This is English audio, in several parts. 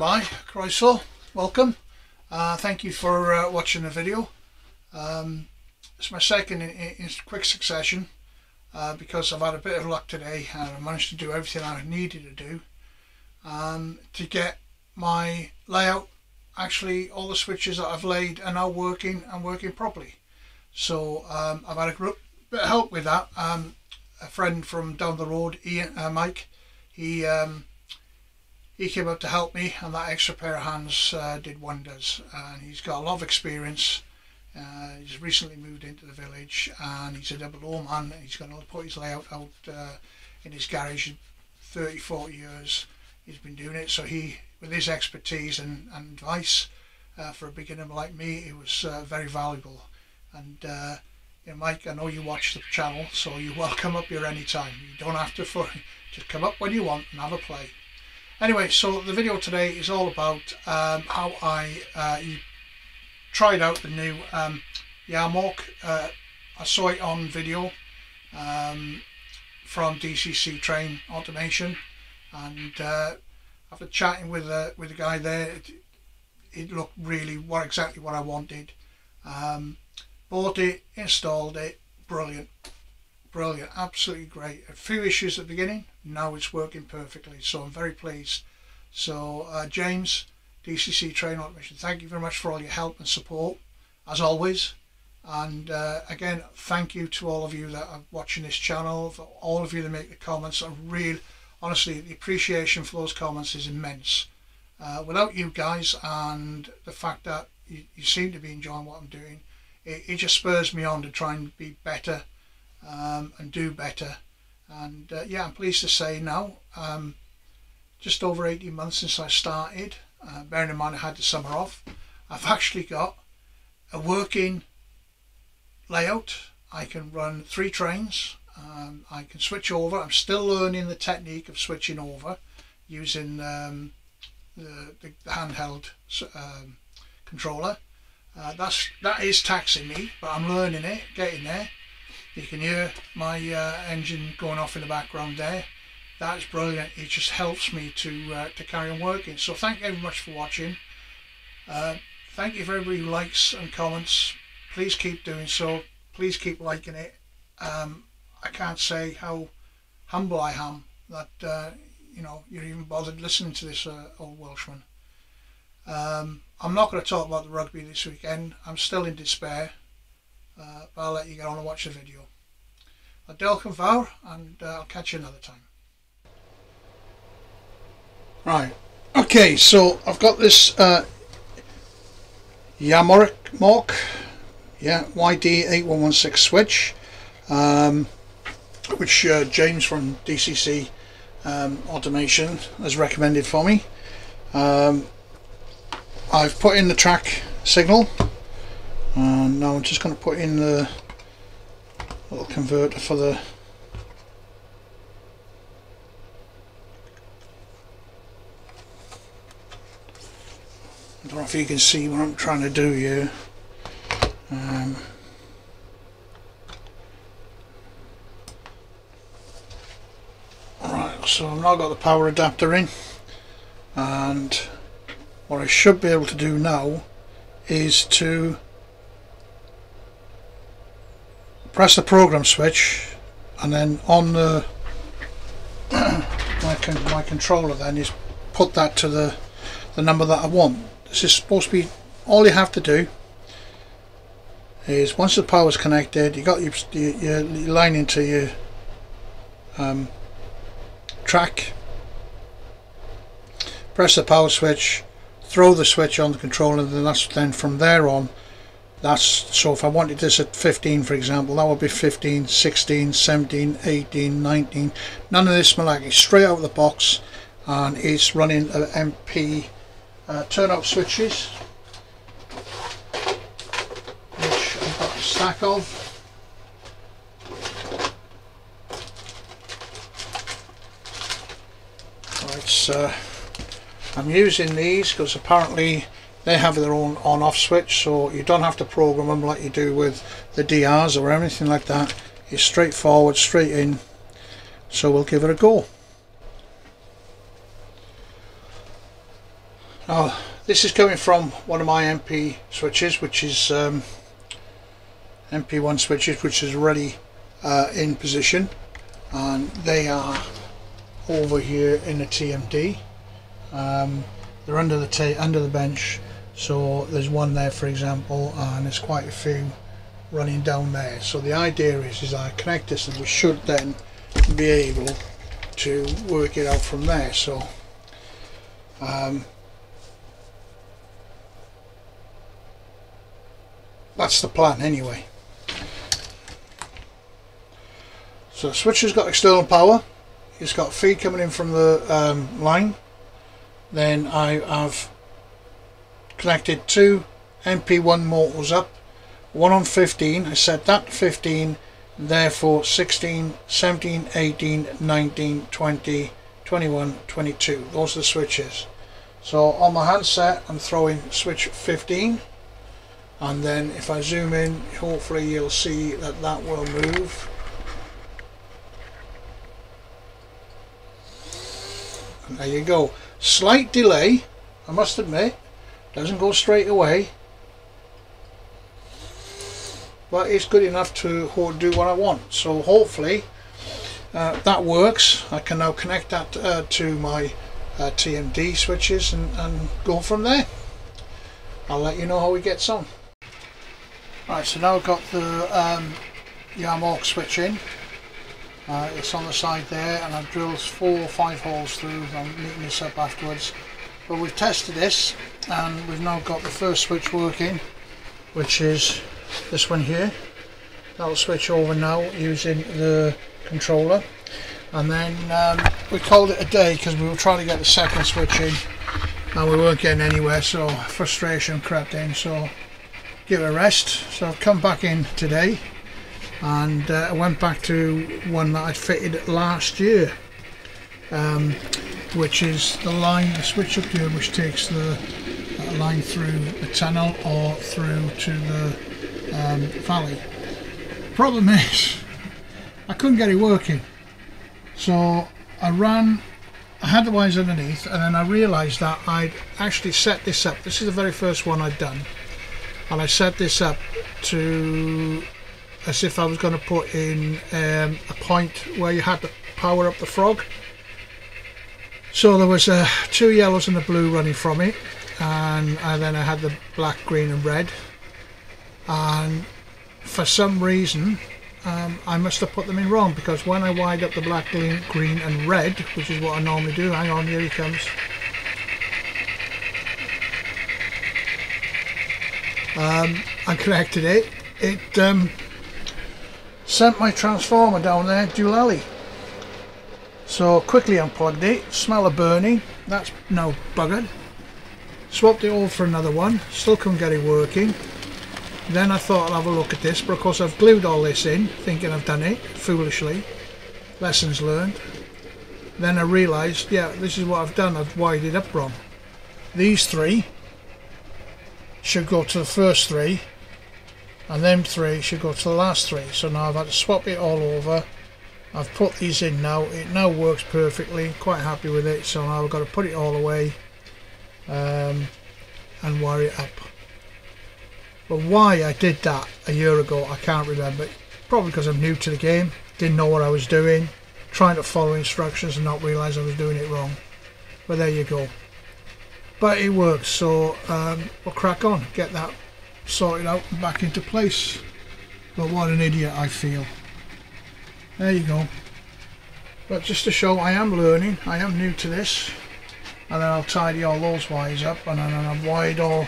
Shemai, Kreisel, welcome. Uh, thank you for uh, watching the video. Um, it's my second in, in quick succession uh, because I've had a bit of luck today and I managed to do everything I needed to do um, to get my layout actually all the switches that I've laid are now working and working properly so um, I've had a bit of help with that um, a friend from down the road Ian uh, Mike he um, he came up to help me and that extra pair of hands uh, did wonders. And he's got a lot of experience. Uh, he's recently moved into the village and he's a double O man he's going to put his layout out uh, in his garage 30 40 years. He's been doing it. So he with his expertise and, and advice uh, for a beginner like me it was uh, very valuable. And uh, you know, Mike I know you watch the channel so you're welcome up here anytime. You don't have to for just come up when you want and have a play anyway so the video today is all about um, how I uh, tried out the new um, uh, I saw it on video um, from DCC Train Automation. And uh, after chatting with the with the guy there it, it looked really what exactly what I wanted. Um, bought it installed it. Brilliant. Brilliant. Absolutely great. A few issues at the beginning now it's working perfectly so I'm very pleased. So uh, James DCC Train Automation thank you very much for all your help and support as always. And uh, again thank you to all of you that are watching this channel for all of you that make the comments. I really honestly the appreciation for those comments is immense. Uh, without you guys and the fact that you, you, seem to be enjoying what I'm doing it, it just spurs me on to try and be better um, and do better and uh, yeah I'm pleased to say now um, just over 18 months since I started uh, bearing in mind I had the summer off I've actually got a working layout. I can run three trains. Um, I can switch over. I'm still learning the technique of switching over using um, the, the, handheld um, controller. Uh, that's that is taxing me but I'm learning it getting there you can hear my uh, engine going off in the background there. That's brilliant. It just helps me to uh, to carry on working. So thank you very much for watching. Uh, thank you for everybody who likes and comments. Please keep doing so. Please keep liking it. Um, I can't say how humble I am that uh, you know you're even bothered listening to this uh, old Welshman. Um, I'm not going to talk about the rugby this weekend. I'm still in despair, uh, but I'll let you get on and watch the video. Adel Fawr, and uh, I'll catch you another time. Right. Okay, so I've got this uh, YaMoRC Mork, yeah, YD8116 switch. Um, which uh, James from DCC um, Automation has recommended for me. Um, I've put in the track signal and now I'm just going to put in the little converter for the I don't know if you can see what I'm trying to do here. Um, so I've now got the power adapter in and what I should be able to do now is to press the program switch and then on the my, con my controller then is put that to the the number that I want. This is supposed to be all you have to do is once the power is connected you got your, your, your line into your um, track. Press the power switch throw the switch on the controller and then that's then from there on that's so if I wanted this at 15 for example that would be 15 16 17 18 19 none of this malaki straight out of the box and it's running a MP uh, turnout switches which I've got a stack of. Uh, I'm using these because apparently they have their own on off switch so you don't have to program them like you do with the DRs or anything like that. It's straightforward straight in. So we'll give it a go. Now this is coming from one of my MP switches which is um, MP1 switches which is already uh, in position. And they are over here in the TMD um, they're under the under the bench so there's one there for example and there's quite a few running down there. So the idea is is I connect this and we should then be able to work it out from there. So um, that's the plan anyway. So the switch has got external power. It's got feed coming in from the um, line. Then I have connected two MP1 motors up. One on 15 I set that to 15 therefore 16 17 18 19 20 21 22 those are the switches. So on my handset I'm throwing switch 15 and then if I zoom in hopefully you'll see that that will move. And there you go. Slight delay I must admit doesn't go straight away but it's good enough to do what I want so hopefully uh, that works I can now connect that uh, to my uh, TMD switches and, and go from there I'll let you know how it gets on Right, so now I've got the um, switch in. Uh, it's on the side there and I've drilled four or five holes through. I'm meeting this up afterwards. But we've tested this and we've now got the first switch working, which is this one here. That'll switch over now using the controller. And then um, we called it a day because we were trying to get the second switch in and we weren't getting anywhere so frustration crept in so give it a rest so I've come back in today and uh, I went back to one that I fitted last year um, which is the line, the switch up here which takes the line through the tunnel or through to the um, valley. Problem is I couldn't get it working. So I ran I had the wires underneath and then I realised that I'd actually set this up. This is the very first one I'd done. And I set this up to as if I was going to put in um, a point where you had to power up the frog. So there was uh, two yellows and a blue running from it and, and then I had the black green and red. And for some reason um, I must have put them in wrong because when I wired up the black green and red which is what I normally do hang on here he comes. Um, I connected it. It um, sent my transformer down there dual alley. So quickly unplugged it smell of burning that's now buggered swapped it all for another one. Still couldn't get it working. Then I thought I'll have a look at this but of course I've glued all this in thinking I've done it foolishly. Lessons learned. Then I realised yeah this is what I've done. I've wired it up wrong. These three should go to the first three and them three should go to the last three. So now I've had to swap it all over. I've put these in now. It now works perfectly. Quite happy with it. So now I've got to put it all away um, and wire it up. But why I did that a year ago I can't remember. Probably because I'm new to the game didn't know what I was doing trying to follow instructions and not realise I was doing it wrong. But there you go. But it works so um, we'll crack on. Get that sorted out and back into place. But what an idiot I feel. There you go. But just to show I am learning I am new to this and then I'll tidy all those wires up and then I've wired all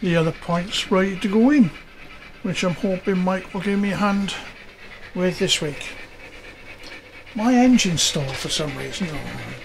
the other points ready to go in which I'm hoping Mike will give me a hand with this week my engine stalled for some reason oh.